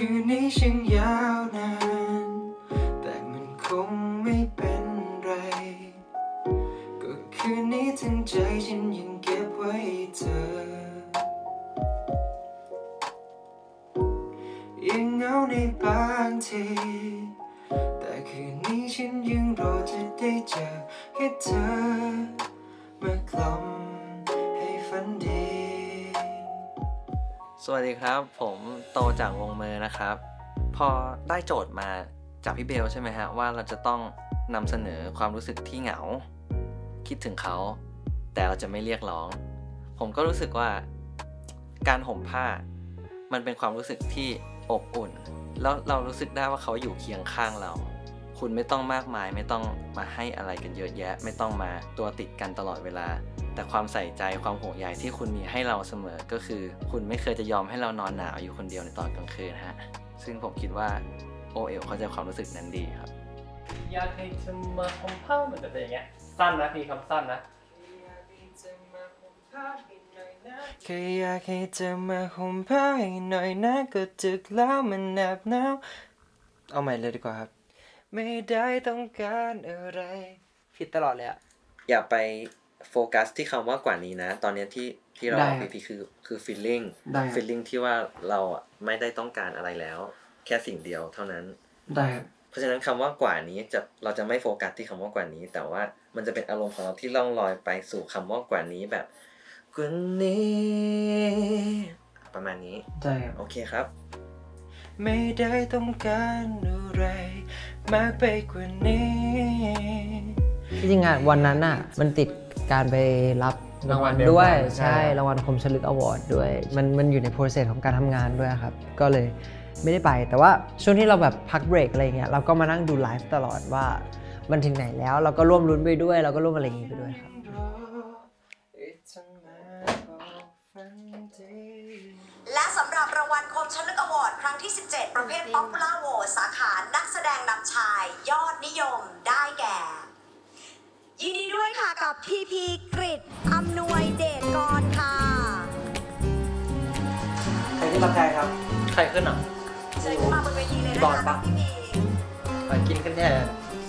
คืนนี้ช่างยาวนาน แต่มันคงไม่เป็นไร ก็คืนนี้ทั้งใจฉันยังเก็บไว้เธอ ยังเหงาในบางทีแต่คืนนี้ฉันยังรอจะได้เจอแค่เธอมากล่อมให้ฝันดี สวัสดีครับผม โตจากวงเมอร์นะครับ พอได้โจทย์มาจากพี่เบลใช่ไหมฮะว่าเราจะต้องนำเสนอความรู้สึกที่เหงา คิดถึงเขา แต่เราจะไม่เรียกร้อง ผมก็รู้สึกว่า การห่มผ้า มันเป็นความรู้สึกที่อบอุ่น แล้วเรารู้สึกได้ว่าเขาอยู่เคียงข้างเรา คุณไม่ต้องมากมาย ไม่ต้องมาให้อะไรกันเยอะแยะ ไม่ต้องมาตัวติดกันตลอดเวลา แต่ความใส่ใจความห่วงใยที่คุณมีให้เราเสมอก็คือ คุณไม่เคยจะยอมให้เรานอนหนาวอยู่คนเดียวในตอนกลางคืนฮะซึ่งผมคิดว่าโอเอลเข้าใจความรู้สึกนั้นดีครับ อยากให้เธอมาห่มผ้ามันจะเป็นอย่างเงี้ยสั้นนะพี่คำสั้นนะแค่อยากให้เธอมาห่มผ้าให้หน่อยนะก็จึกแล้วมันแนบหนาวเอาใหม่เลยดีกว่าครับ ไม่ได้ต้องการอะไร ผิดตลอดเลยอะอย่าไป โฟกัสที่คำว่ากว่านี้นะ ตอนเนี้ยที่ที่เราได้บอกครับพี่ๆคือคือ feeling ได้ครับ feeling ที่ว่าเราอะไม่ได้ต้องการอะไรแล้ว แค่สิ่งเดียวเท่านั้นได้ครับเพราะฉะนั้นคำว่ากว่านี้จะเราจะไม่โฟกัสที่คำว่ากว่านี้ แต่ว่ามันจะเป็นอารมณ์ของเราที่ล่องลอยไปสู่คำว่ากว่านี้แบบกว่านี้ ประมาณนี้ได้ครับโอเคครับ ไม่ได้ต้องการอะไรมากไปกว่านี้ที่จริงอะวันนั้นอะมันติด การไปรับรางวัลรางวัลเดียวกันด้วยใช่ใช่รางวัลคมชัดลึกอวอร์ดด้วยมันมันอยู่ใน process ของการทำงานด้วยครับ ก็เลยไม่ได้ไป แต่ว่าช่วงที่เราแบบพักเบรกอะไรเงี้ยเราก็มานั่งดูไลฟ์ตลอดว่ามันถึงไหนแล้ว เราก็ร่วมลุ้นไปด้วย เราก็ร่วมอะไรอย่างงี้ไปด้วยครับและสำหรับรางวัลคมชัดลึกอวอร์ดครั้งที่ 17 ประเภท Popular v o t e สาขานักแสดงนำชาย ยอดนิยมได้แก่ ยินดีด้วยค่ะกับพีพีกฤษฏ์ อำนวยเดชกรค่ะ ใครที่รับใครครับ ใครขึ้นอะ เชิญขึ้นมาบนเวทีเลยพี่นะบอลคะปะพี่พีไปกินกันแน่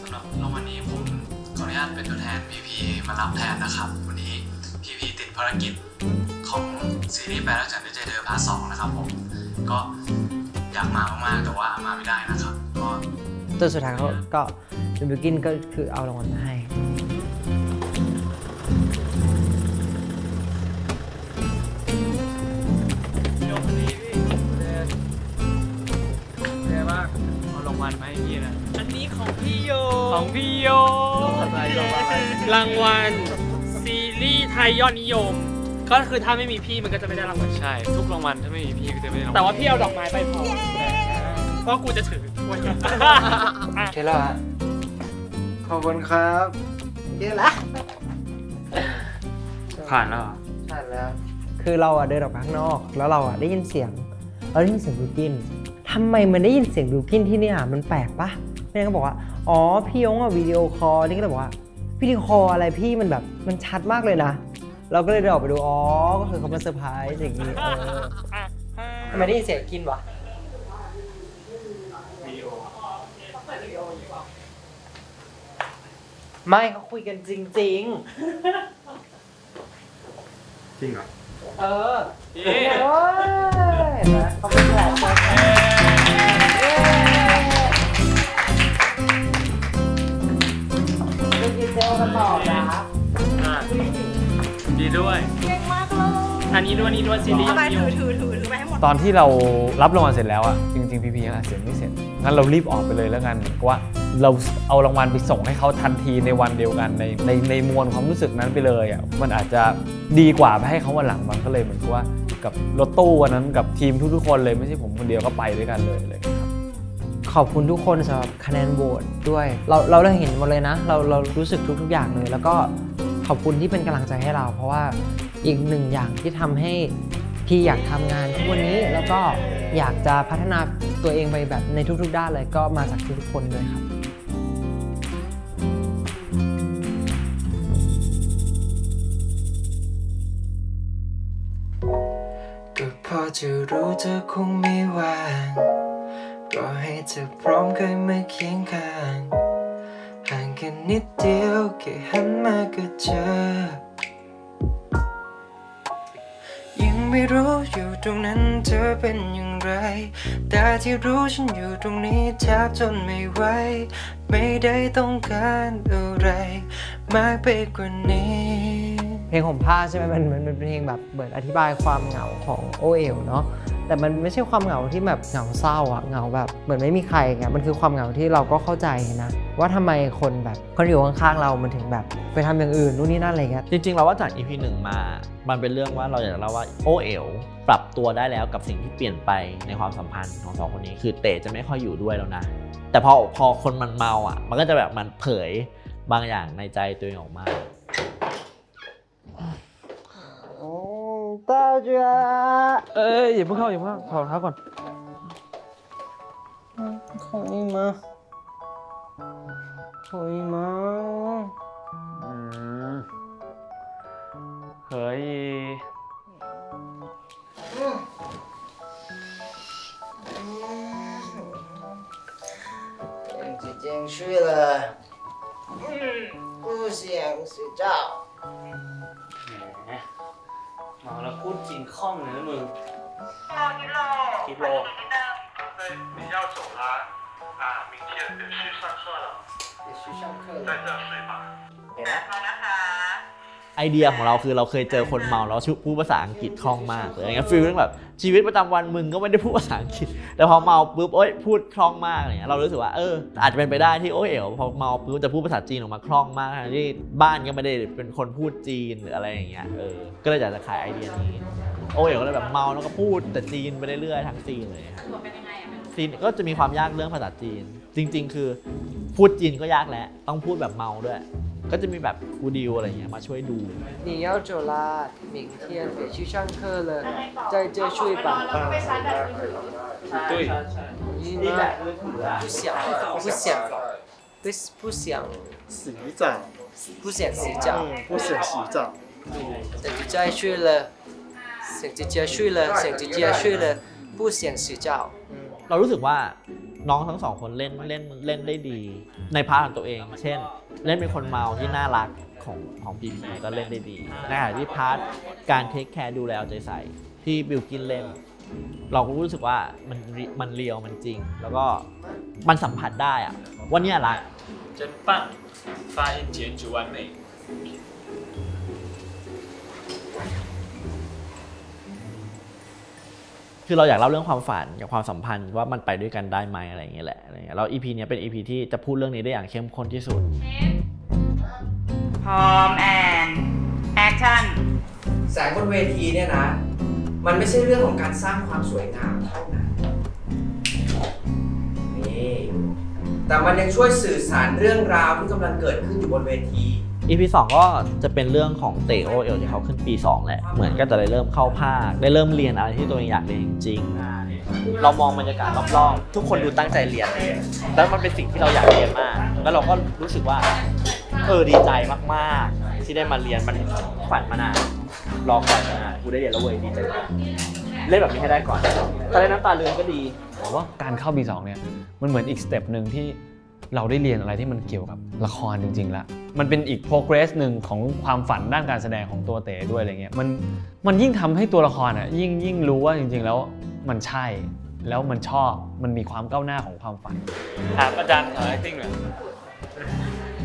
สำหรับรางวัลนี้ผมขออนุญาตเป็นตัวแทนพีพีมารับแทนนะครับ วันนี้พีพีติดภารกิจของซีรีส์แปลรักฉันด้วยใจเธอ part สองนะครับผม ก็อยากมามากๆแต่ว่ามาไม่ได้นะครับ ก็ตัวสุดท้ายเขาก็จูบิวกินก็คือเอารางวัลมาให้ วัลมาให้พี่นะอันนี้ของพี่โยของพี่โยรางวัลซีรีส์ไทยยอดนิยม ก็คือถ้าไม่มีพี่มันก็จะไม่ได้รางวัลใช่ ทุกรางวัลถ้าไม่มีพี่ก็จะไม่ได้รางวัลแต่ว่าพี่เอาดอกไม้ไปพอเพราะกูจะถือถ้วยโอเคแล้วฮะขอบคุณครับเย้ละผ่านแล้วเหรอผ่านแล้ว คือเราอะเดินออกไปข้างนอก แล้วเราอะได้ยินเสียง เราได้ยินเสียงบิวกิ้น ทำไมมันได้ยินเสียงบิวกิ้นที่เนี่ยมันแปลกปะแม่ก็บอกว่า อ๋อ พี่ยงอะ video call นี่ก็เลยบอกว่าvideo call อะไรพี่มันแบบมันชัดมากเลยนะ เราก็เลยเดินออกไปดู อ๋อ ก็คือเขามาเซอร์ไพรส์อย่างนี้เออทำไมได้ยินเสียงกิ้นวะไม่เขาคุยกันจริงจริงเหรอๆเออพี่โอ้ยเห็นไหมเขาเป็นแหลก รื่องดีเซลกันต่อนะอะดีด้วย เก่งมากเลยอันนี้ด้วยอันนี้ด้วยซีรีส์ยอทำดไมนิยถืมอถือถือถือไปให้หมด ตอนที่เรารับรางวัลเสร็จแล้วอะจริงๆ พี่พียังอัดเสียงไม่เสร็จ งั้นเรารีบออกไปเลยแล้วกันเหมือนกับว่าเราเอารางวัลไปส่งให้เขาทันทีในวันเดียวกันในในในมวลความรู้สึกนั้นไปเลยอะมันอาจจะดีกว่าไปให้เขาวันหลังมันก็เลยเหมือนกับว่ากับรถตู้วันนั้นกับทีมทุกๆคนเลยไม่ใช่ผมคนเดียวก็ไปด้วยกันเลยเลยครับ ขอบคุณทุกคนสำหรับคะแนนโหวตด้วย เราเราได้เห็นหมดเลยนะ เราเรารู้สึกทุก ๆ อย่างเลย แล้วก็ขอบคุณที่เป็นกำลังใจให้เรา เพราะว่าอีกหนึ่งอย่างที่ทำให้พี่อยากทำงานทุกวันนี้แล้วก็อยากจะพัฒนาตัวเองไปแบบในทุก ๆ ด้านเลยก็มาจากทุกๆคนด้วยครับก็พอจะรู้เธอคงไม่ว่าง รอให้เธอพร้อมเคยมาเคียงข้าง ห่างกันนิดเดียวแค่หันมาก็เจอ ยังไม่รู้อยู่ตรงนั้นเธอเป็นอย่างไร แต่ที่รู้ฉันอยู่ตรงนี้แทบจนไม่ไหว ไม่ได้ต้องการอะไร มากไปกว่านี้ เพลงห่มผ้าใช่ไหมมันมันมันเป็นเพลงแบบเหมือนอธิบายความเหงาของโอเอลเนาะ แต่มันไม่ใช่ความเหงาที่แบบเหงาเศร้าอะเหงาแบบเหมือนไม่มีใครไงมันคือความเหงาที่เราก็เข้าใจนะว่าทำไมคนแบบคนอยู่ข้างๆเรามันถึงแบบ ไปทำอย่างอื่นนู่นนี่นั่นอะไรเงี้ยจริงๆเราว่าจาก EP หนึ่งมา มันเป็นเรื่องว่าเราอยากจะเล่าว่าโอเอ๋วปรับตัวได้แล้วกับสิ่งที่เปลี่ยนไปในความสัมพันธ์ของสองคนนี้คือเต๋จะไม่ค่อยอยู่ด้วยแล้วนะแต่พอพอคนมันเมาอะ มันก็จะแบบมันเผยบางอย่างในใจตัวเองออกมา 哎，也不靠，也不靠，靠哪嗯？可以吗？可以吗？嗯，可以。嗯，姐姐睡了。嗯，不想睡觉。 พูดจริงคล่องเลยนะมึงกิโล 对，你要走了啊，明天得去上课了，得去上课在了。这睡吧。给了。 ไอเดียของเราคือเราเคยเจอคนเมาแล้วพูดภาษาอังกฤษคล่องมากอย่างเงี้ยฟีลลิ่งแบบชีวิตประจำวันมึงก็ไม่ได้พูดภาษาอังกฤษ แต่พอเมาปุ๊บโอ๊ยพูดคล่องมากอะไรเงี้ยเรารู้สึกว่าเอออาจจะเป็นไปได้ที่โอ๊ยเอ๋วพอเมาปุ๊บจะพูดภาษาจีนออกมาคล่องมากที่บ้านก็ไม่ได้เป็นคนพูดจีนหรืออะไรอย่างเงี้ยเออก็เลยอยากจะขายไอเดียนี้โอ๊ยเอ๋วก็เลยแบบเมาแล้วก็พูดแต่จีนไปเรื่อยๆทั้งซีนเลยซีนก็จะมีความยากเรื่องภาษาจีน จริง ๆ คือพูดจีนก็ยากแล้วต้องพูดแบบเมาด้วย ก็จะมีแบบครูดิวอะไรเงี้ยมาช่วยดู 你要走啦，明天得去上课了，在这睡吧。对可以吗？不想，不想，不不想，洗澡，不想洗澡，不想洗澡。想姐姐睡了，想姐姐睡了，想姐姐睡了，不想洗澡。 เรารู้สึกว่า น้องทั้งสองคนเล่นเล่นเล่นได้ดี ในพาร์ทของตัวเอง เช่น เล่นเป็นคนเมาที่น่ารักของของพีพีก็เล่นได้ดีในขณะที่พาร์ทการเทคแคร์ดูแลเอาใจใส่ที่บิลกินเล่น เราก็รู้สึกว่ามันริมันเรียวมันจริง แล้วก็มันสัมผัสได้อะว่าเนี่ยรัก 真棒，发音简直完美。 คือเราอยากเล่าเรื่องความฝันกับความสัมพันธ์ว่ามันไปด้วยกันได้ไหมอะไรอย่างเงี้ยแหละอะไรเงี้ยแล้ว EP เนี่ยเป็น EP ที่จะพูดเรื่องนี้ได้อย่างเข้มข้นที่สุด พร้อม and action แสงบนเวทีเนี่ยนะ มันไม่ใช่เรื่องของการสร้างความสวยงามเท่านั้น นี่ แต่มันยังช่วยสื่อสารเรื่องราวที่กำลังเกิดขึ้นอยู่บนเวที EP 2 ก็จะเป็นเรื่องของเต๋โอ้เอ๋วที่เขาขึ้นปี 2 แหละ เหมือนก็จะได้เริ่มเข้าภาค ได้เริ่มเรียนอะไรที่ตัวเองอยากเรียนจริงๆเรามองบรรยากาศรอบๆ ทุกคนดูตั้งใจเรียน แล้วมันเป็นสิ่งที่เราอยากเรียนมาก แล้วเราก็รู้สึกว่า เออดีใจมากๆ ที่ได้มาเรียนมันฝันมานานรอคอยมานานกูได้เรียนแล้วเว้ยดีใจมากเล่นแบบนี้ให้ได้ก่อนตอนเล่นน้ำตาเรือนก็ดีผมว่าการเข้าปีสองเนี่ยมันเหมือนอีกสเต็ปหนึ่งที่ เราได้เรียนอะไรที่มันเกี่ยวกับละครจริงๆละมันเป็นอีก progress หนึ่งของความฝันด้านการแสดงของตัวเต๋ด้วยอะไรเงี้ยมันมันยิ่งทำให้ตัวละครอะยิ่งยิ่งรู้ว่าจริง ๆ แล้วมันใช่แล้วมันชอบมันมีความก้าวหน้าของความฝันถามอาจารย์สอน acting หน่อย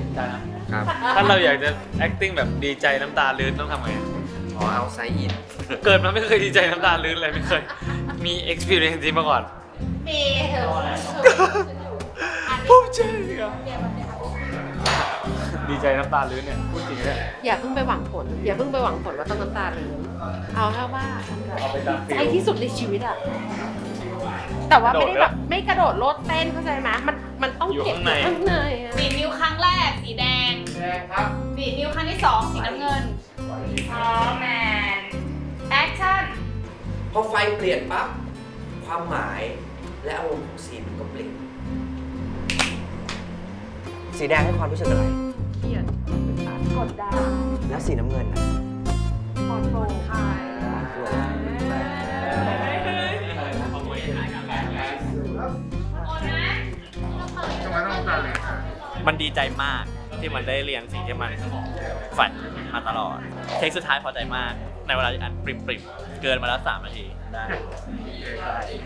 อาจารย์ครับถ้าเราอยากจะ acting แบบดีใจน้ำตาลื้นต้องทำไงอ๋อเอาไซอินเกิดมาไม่เคยดีใจน้ำตาลื้นเลยไม่เคยมี experience จริงมาก่อนมี ภูมิใจครับดีใจน้ำตาลื้นเนี่ยพูดจริงเนี่ยอย่าเพิ่งไปหวังผล อย่าเพิ่งไปหวังผลว่าต้องน้ำตาลื้นเอาแค่ว่าเอาไปตาม feel ใจที่สุดในชีวิตอะแต่ว่าไม่ได้แบบไม่กระโดดโลดเต้นเข้าใจไหมมันมันต้องอยู่เก็บข้างในข้างในอะดีดนิ้วครั้งแรกสีแดงแดงครับดีดนิ้วครั้งที่สองสีน้ำเงินพร้อมแอ action พอไฟเปลี่ยนปั๊บความหมายและอารมณ์ของ scene มันก็เปลี่ยน สีแดงให้ความรู้สึกอะไร เครียดอึดอัดกดดันแล้วสีน้ำเงินน่ะปลอดโปร่งคลายมันดีใจมากที่มันได้เรียนสิ่งที่มันฝันมาตลอด เทคสุดท้ายพอใจมาก ในเวลาอันปริมๆ เกินมาแล้ว3นาที ได้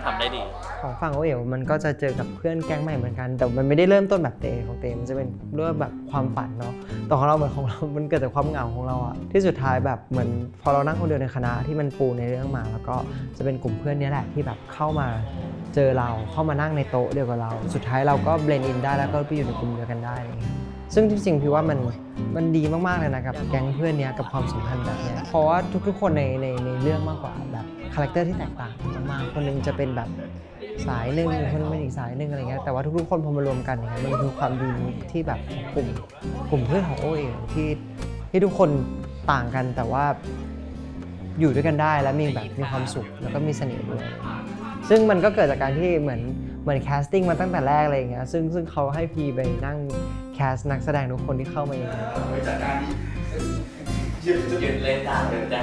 ทำได้ดี ของฝั่งโอเอ๋วมันก็จะเจอกับเพื่อนแก๊งใหม่เหมือนกัน แต่มันไม่ได้เริ่มต้นแบบเตของเตมันจะเป็นเรื่องแบบความฝันเนาะแต่ของเราเหมือนของเรา มันเกิดจากความเหงาของเราอะที่สุดท้ายแบบเหมือนพอเรานั่งคนเดียวในคณะที่มันปูในเรื่องมา แล้วก็จะเป็นกลุ่มเพื่อนนี้แหละที่แบบเข้ามาเจอเราเข้ามานั่งในโต๊ะเดียวกับเรา สุดท้ายเราก็ blend in ได้แล้วก็ไปอยู่ในกลุ่มเดียวกันได้ซึ่งจริงๆพี่ว่ามันมันดีมากๆเลยนะกับแก๊งเพื่อนเนี้ยกับความสัมพันธ์แบบเนี้ยเพราะว่าทุกๆ คนในในในเรื่องมี character ที่แตกต่างกันมากคนหนึงจะเป็นแบบสายหนึ่งคนหนึงเป็นอีกสายหนึ่งอะไรเงี้ยแต่ว่าทุกๆคนพอมารวมกันเงี้ยมันคือความดีที่แบบกลุ่มกลุ่มเพื่อนของโอ้เอ๋วที่ที่ทุกคนต่างกันแต่ว่าอยู่ด้วยกันได้แล้วมีแบบมีความสุขแล้วก็มีเสน่ห์ด้วยซึ่งมันก็เกิดจากการที่เหมือนเหมือน casting มาตั้งแต่แรกอะไรอย่างเงี้ยซึ่งซึ่งเขาให้พีไปนั่ง cast นักแสดงทุกคนที่เข้ามาเองจัดการ ยืนยืนเล่นได้เดินได้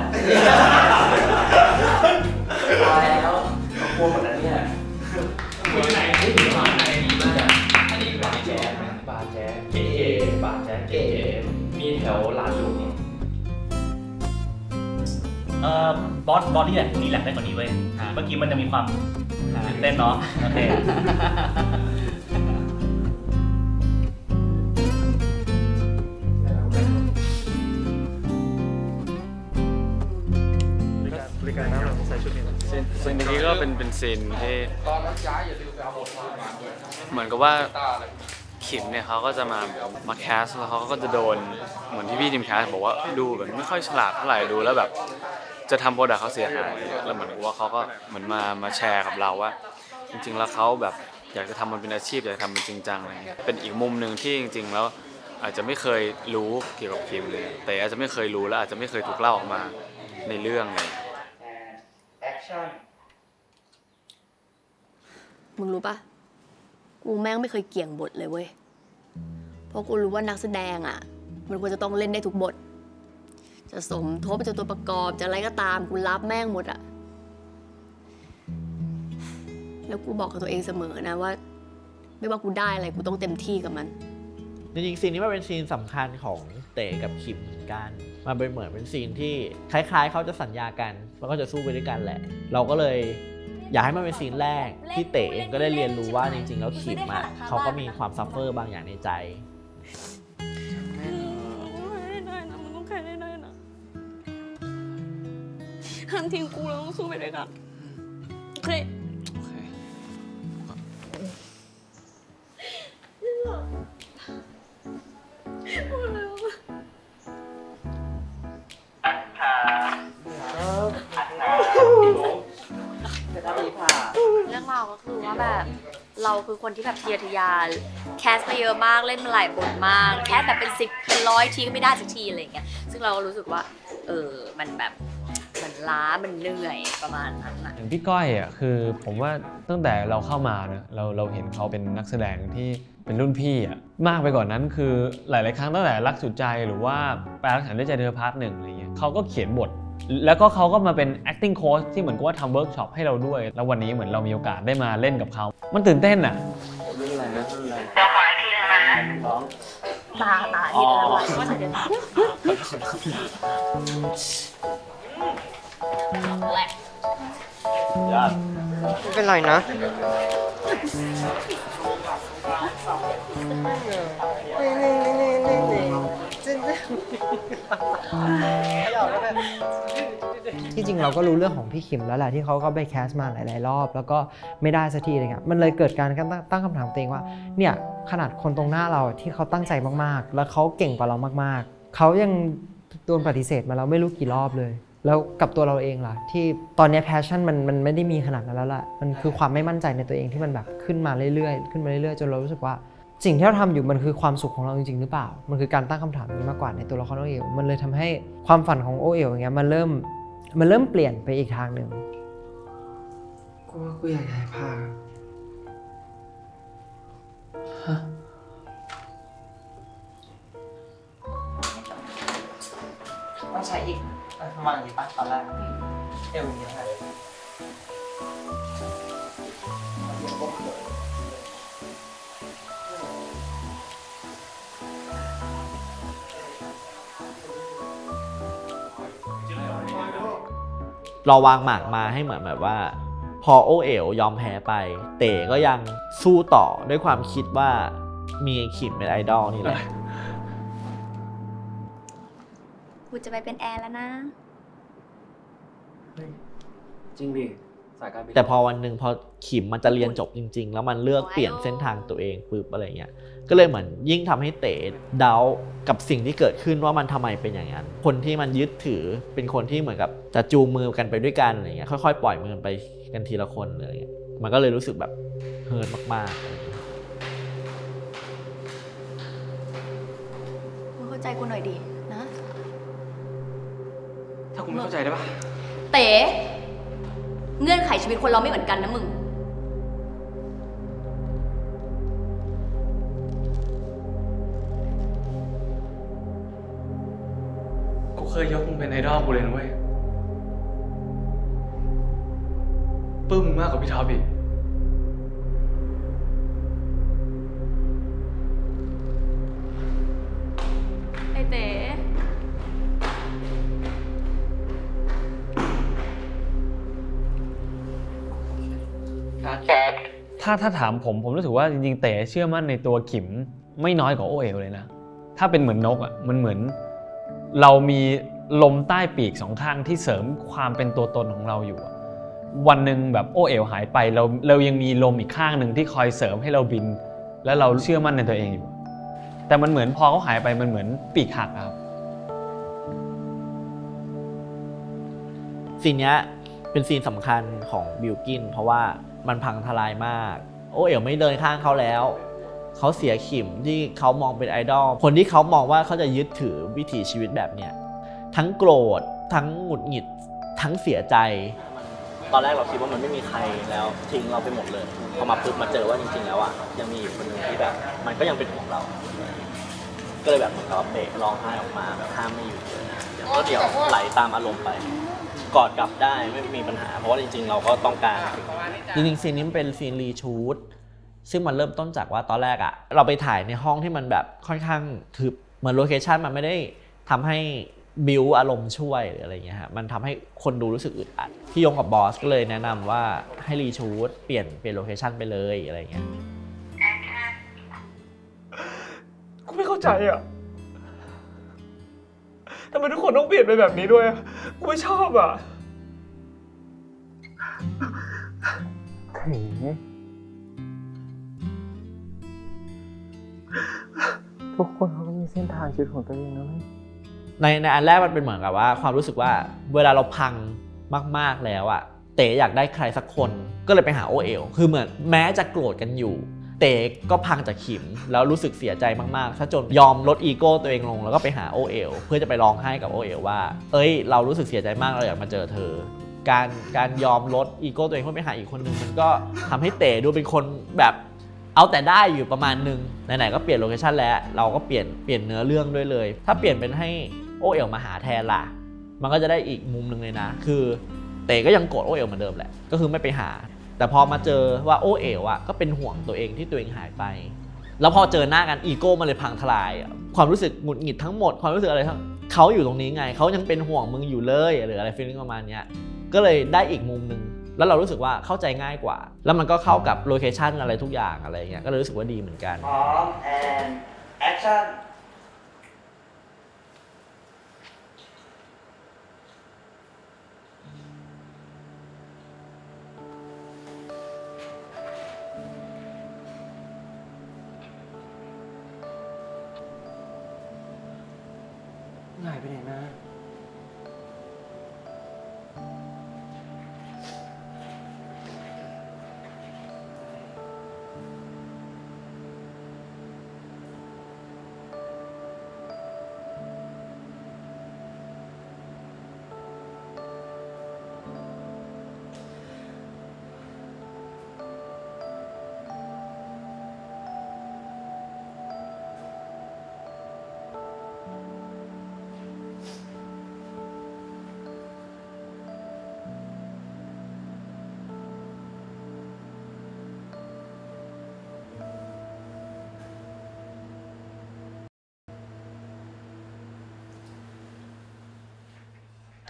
ตายแล้วกลัวหมดแล้วเนี่ยคนไหนที่อยู่มาไหนดีมากอันนี้บาร์แจ๊สบาร์แจ๊สเก๋บาร์แจ๊สเก๋มีแถวลานหลวงเอ่อบอสบอสที่แหละนี่แหละได้กว่านี้เว้ยเมื่อกี้มันจะมีความตื่นเต้นเนาะโอเค ก็เป็นเป็นซีนที่เหมือนกับว่าขิมเนี่ยเขาก็จะมามาแคสแล้วเขาก็จะโดนเหมือนที่พี่ทีมแคสบอกว่าดูแบบไม่ค่อยฉลาดเท่าไหร่ดูแล้วแบบจะทำโปรดักเขาเสียหายแล้วเหมือนกับว่าเขาก็เหมือนมามาแชร์กับเราว่า จริง ๆ แล้วเขาแบบอยากจะทำมันเป็นอาชีพอยากจะทำมันจริงจังอะไรเงี้ยเป็นอีกมุมหนึ่งที่จริง ๆ แล้วอาจจะไม่เคยรู้เกี่ยวกับคิมเลย แต่อาจจะไม่เคยรู้และอาจจะไม่เคยถูกเล่าออกมาในเรื่องเลย มึงรู้ปะกูแม่งไม่เคยเกี่ยงบทเลยเว้ย เพราะกูรู้ว่านักแสดงอะ มันควรจะต้องเล่นได้ทุกบท จะสมทบจะตัวประกอบจะอะไรก็ตามกูรับแม่งหมดอะ แล้วกูบอกกับตัวเองเสมอนะว่า ไม่ว่ากูได้อะไรกูต้องเต็มที่กับมันจริงๆซีนนี้มันเป็นซีนสำคัญของเต๋กับขิมเหมือนกันมันเป็นเหมือนเป็น scene ที่คล้าย ๆ เขาจะสัญญากันแล้วก็จะสู้ไปด้วยกันแหละ เราก็เลย อยากให้มันเป็น scene แรกที่เต๋เองก็ได้เรียนรู้ว่าจริงๆแล้วขิมอะเขาก็มีความ suffer บางอย่างในใจมึงต้องแค่ได้นะห้ามทิ้งกูแล้วต้องสู้ไปด้วยกันโอเค คือคนที่แบบทะเยอทะยาน cast มาเยอะมากเล่นมาหลายบทมาก cast แบบเป็นสิบเป็นร้อยทีก็ไม่ได้สักทีอะไรอย่างเงี้ยซึ่งเราก็รู้สึกว่า เออมันแบบมันล้ามันเหนื่อยประมาณนั้นอะอย่างพี่ก้อยอะคือผมว่าตั้งแต่เราเข้ามานะเราเราเห็นเขาเป็นนักแสดงที่เป็นรุ่นพี่อะมากไปกว่านั้นคือหลาย ๆ ครั้งตั้งแต่รักสุดใจหรือว่าแปลรักฉันด้วยใจเธอ part หนึ่งอะไรเงี้ยเขาก็เขียนบท แล้วก็เขาก็มาเป็น acting coach ที่เหมือนกับว่าทำเวิร์กช็อปให้เราด้วย แล้ววันนี้เหมือนเรามีโอกาสได้มาเล่นกับเขา มันตื่นเต้นอะรุ่นอะไรนะรุ่นอะไรตาตาที่แล้วอะก็จะเดินแหละไม่เป็นไรนะ ที่จริงเราก็รู้เรื่องของพี่ขิมแล้วแหละที่เขาก็ไปแคสมาหลาย ๆ รอบ แล้วก็ไม่ได้สักทีอะไรเงี้ยมันเลยเกิดการตั้งคำถามตัวเองว่าเนี่ยขนาดคนตรงหน้าเราที่เขาตั้งใจมาก ๆ แล้วเขาเก่งกว่าเรามาก ๆเขายังโดนปฏิเสธมาแล้วไม่รู้กี่รอบเลย แล้วกับตัวเราเองล่ะ ที่ตอนนี้แพชชั่นมันมันไม่ได้มีขนาดนั้นแล้วล่ะมันคือความไม่มั่นใจในตัวเองที่มันแบบขึ้นมาเรื่อย ๆ ขึ้นมาเรื่อย ๆ จนเรารู้สึกว่า สิ่งที่เราทำอยู่มันคือความสุขของเราจริงๆ หรือเปล่า มันคือการตั้งคำถามนี้มากกว่าในตัวละครโอเอ๋วมันเลยทำให้ความฝันของโอเอ๋วอย่างเงี้ยมันเริ่มมันเริ่มเปลี่ยนไปอีกทางหนึ่งกูว่ากูอยากย้ายภาคฮะต้องใช้อีกประมาณนี้ปะตอนแรกเอวอย่างเงี้ย เราวางหมากมาให้เหมือนแบบว่า พอโอเอ๋วยอมแพ้ไป เต๋ก็ยังสู้ต่อด้วยความคิดว่ามีขิมเป็นไอดอลนี่แหละกูจะไปเป็นแอร์แล้วนะ จริงดิสายการบินแต่พอวันหนึ่งพอขิมมันจะเรียนจบจริง ๆ แล้วมันเลือกเปลี่ยนเส้นทางตัวเองปุ๊บอะไรเงี้ย ก็เลยเหมือนยิ่งทำให้เต๋เดากับสิ่งที่เกิดขึ้นว่ามันทำไมเป็นอย่างนั้น คนที่มันยึดถือเป็นคนที่เหมือนกับจะจูงมือกันไปด้วยกันอะไรเงี้ยค่อยๆ ปล่อยมือกันไปกันทีละคนอะไรเงี้ยมันก็เลยรู้สึกแบบเฮิร์ตมากๆอะไรเงี้ยมึงเข้าใจกูหน่อยดินะ ถ้าคุณไม่เข้าใจได้ปะเต๋เงื่อนไขชีวิตคนเราไม่เหมือนกันนะมึง เคยยกมึงเป็นไอดอลกูเลยนะเว้ยปึ้มมากกว่าพี่ท็อปอีกไอเต๋ถ้าถ้าถามผมผมรู้สึกว่าจริงๆเต๋เชื่อมั่นในตัวขิมไม่น้อยกว่าโอเอ๋วเลยนะ ถ้าเป็นเหมือนนกอะมันเหมือน เรามีลมใต้ปีกสองข้างที่เสริมความเป็นตัวตนของเราอยู่ วันหนึ่งแบบโอเอ๋วหายไปเราเรายังมีลมอีกข้างหนึ่งที่คอยเสริมให้เราบิน และเราเชื่อมั่นในตัวเองอยู่ แต่มันเหมือนพอเขาหายไปมันเหมือนปีกหักครับซีนนี้เป็นซีนสำคัญของบิลกิน เพราะว่ามันพังทลายมาก โอเอ๋วไม่เดินข้างเขาแล้ว เขาเสียขิมที่เขามองเป็นไอดอลคนที่เขามองว่าเขาจะยึดถือวิถีชีวิตแบบเนี้ยทั้งโกรธทั้งหงุดหงิดทั้งเสียใจตอนแรกเราคิดว่ามันไม่มีใครแล้วทิ้งเราไปหมดเลยพอมาปุ๊บมาเจอว่าจริงๆแล้วอะยังมีอยู่คนหนึ่งที่แบบ มันก็ยังเป็นของเรา ก็เลยแบบเหมือนกับว่าเบรกร้องไห้ออกมาแบบห้ามไม่อยู่เลยเดี๋ยวก็เดี๋ยวไหลตามอารมณ์ไปกอดกลับได้ไม่มีปัญหา เพราะว่าจริง ๆ เราก็ต้องการจริงๆซีนนี้มันเป็นซีน reshoot ซึ่งมันเริ่มต้นจากว่าตอนแรกอะเราไปถ่ายในห้องที่มันแบบค่อนข้างทึบเหมือน location มันไม่ได้ทำให้บิวอารมณ์ช่วยหรืออะไรเงี้ยฮะมันทำให้คนดูรู้สึกอึดอัด พี่ยงกับบอสก็เลยแนะนำว่าให้ reshoot เปลี่ยนเปลี่ยน location ไปเลยอะไรเงี้ยกูไม่เข้าใจอะทำไมทุกคนต้องเปลี่ยนไปแบบนี้ด้วยอะกูไม่ชอบอะ ทุกคนเขาก็มีเส้นทางชีวิตของตัวเองนะเว้ยในในอันแรกมันเป็นเหมือนกับว่า ความรู้สึกว่าเวลาเราพังมาก ๆแล้วอะเต๋อยากได้ใครสักคนก็เลยไปหาโอเอลคือเหมือนแม้จะโกรธกันอยู่ เต๋ก็พังจากขิมแล้วรู้สึกเสียใจมากๆถ้าจนยอมลดอีโก้ตัวเองลง แล้วก็ไปหาโอ้เอ๋วเพื่อจะไปร้องไห้กับโอ้เอ๋วว่า เอ้ย เรารู้สึกเสียใจมากเราอยากมาเจอเธอ การการยอมลดอีโก้ตัวเองเพื่อไปหาอีกคนหนึ่งมันก็ทำให้เต๋ดูเป็นคนแบบ เอาแต่ใจอยู่ประมาณนึงไหนๆก็เปลี่ยน location แล้ว เราก็เปลี่ยนเปลี่ยนเนื้อเรื่องด้วยเลย ถ้าเปลี่ยนเป็นให้โอ้เอ๋วมาหาแทนล่ะ มันก็จะได้อีกมุมหนึ่งเลยนะ คือเต๋ก็ยังโกรธโอ้เอ๋วเหมือนเดิมแหละ ก็คือไม่ไปหา แต่พอมาเจอว่าโอเอลอะก็เป็นห่วงตัวเองที่ตัวเองหายไป แล้วพอเจอหน้ากันอีโก้มันเลยพังทลาย ความรู้สึกหงุดหงิดทั้งหมด ความรู้สึกอะไรทั้งเขาอยู่ตรงนี้ไง เขายังเป็นห่วงมึงอยู่เลยหรืออะไรฟีลลิ่งประมาณนี้ก็เลยได้อีกมุมหนึ่ง แล้วเรารู้สึกว่าเข้าใจง่ายกว่า แล้วมันก็เข้ากับโลเคชันอะไรทุกอย่างอะไรเงี้ยก็เลยรู้สึกว่าดีเหมือนกันพร้อม and action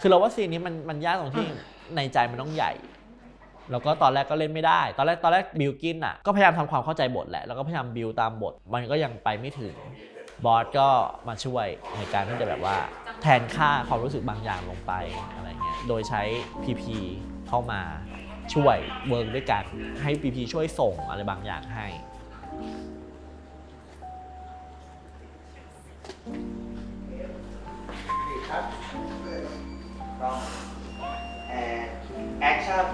คือเราว่าซีนนี้มันมันยากตรงที่ในใจมันต้องใหญ่ แล้วก็ตอนแรกก็เล่นไม่ได้ ตอนแรกตอนแรกบิวกิ้นอะก็พยายามทำความเข้าใจบทแหละ แล้วก็พยายาม build ตามบท มันก็ยังไปไม่ถึง บอสก็มาช่วยในการที่จะแบบว่า แทนค่าความรู้สึกบางอย่างลงไปอะไรเงี้ย โดยใช้พีพีเข้ามาช่วย work ด้วยกัน ให้พีพีช่วยส่งอะไรบางอย่างให้้องแอคชั่น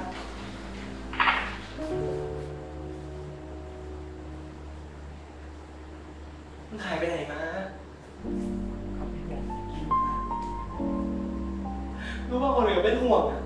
มันหายไปไหนมารู้ว่าคนอื่นเป็นห่วงอะ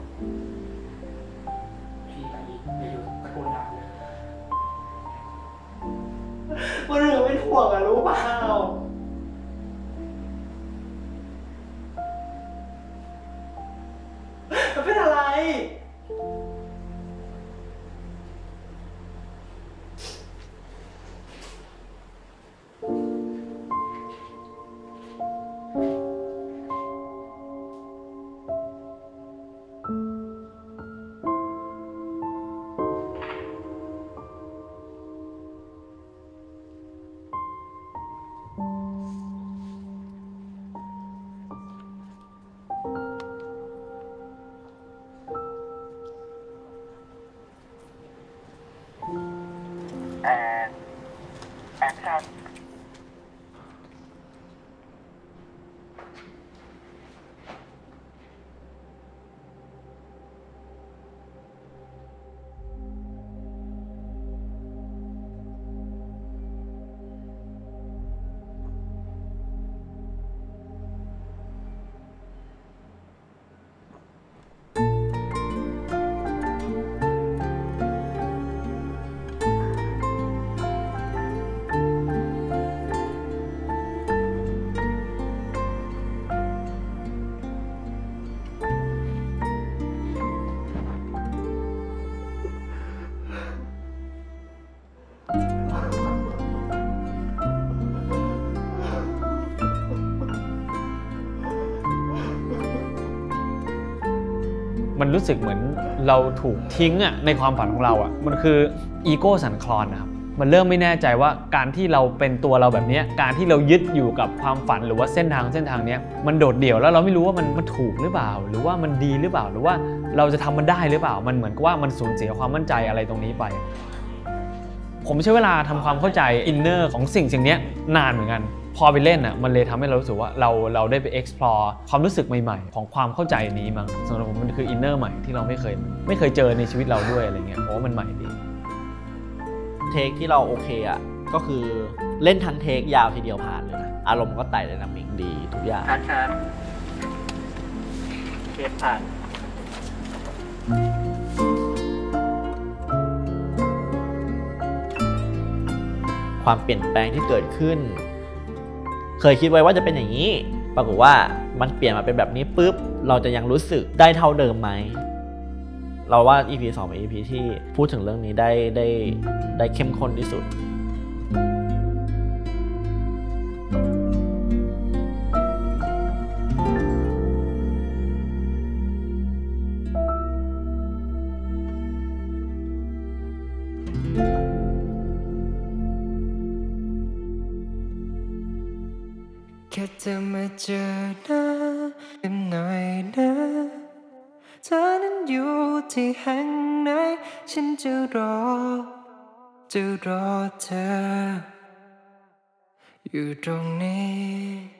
มันรู้สึกเหมือนเราถูกทิ้งอะในความฝันของเราอะมันคืออีโก้สั่นคลอนนะครับมันเริ่มไม่แน่ใจว่าการที่เราเป็นตัวเราแบบนี้การที่เรายึดอยู่กับความฝันหรือว่าเส้นทางเส้นทางนี้มันโดดเดี่ยวแล้วเราไม่รู้ว่ามันมันถูกหรือเปล่า หรือว่ามันดีหรือเปล่า หรือว่าเราจะทำมันได้หรือเปล่า มันเหมือนกับว่ามันสูญเสียความมั่นใจอะไรตรงนี้ไป ผมใช้เวลาทำความเข้าใจ inner ของสิ่งสิ่งนี้นานเหมือนกัน พอไปเล่นอะมันเลยทำให้เรารู้สึกว่าเราเราได้ไป explore ความรู้สึกใหม่ๆ ของความเข้าใจนี้มั้งสำหรับผมมันคือ inner ใหม่ที่เราไม่เคยไม่เคยเจอในชีวิตเราด้วยอะไรเงี้ยเพราะว่ามันใหม่ดี take ที่เราโอเคอะก็คือเล่นทั้ง take ยาวทีเดียวผ่านเลยนะอารมณ์ก็ไต่ dynamic ดีทุกอย่าง action เก็บผ่านความเปลี่ยนแปลงที่เกิดขึ้น เคยคิดไว้ว่าจะเป็นอย่างนี้ ปรากฏว่ามันเปลี่ยนมาเป็นแบบนี้ปุ๊บ เราจะยังรู้สึกได้เท่าเดิมไหม เราว่า EP 2เป็น EP ที่พูดถึงเรื่องนี้ได้ได้ได้เข้มข้นที่สุด จะมาเจอหน้ากันหน่อยนะเธอนั้นอยู่ที่แห่งไหน ฉันจะรอ จะรอเธอ อยู่ตรงนี้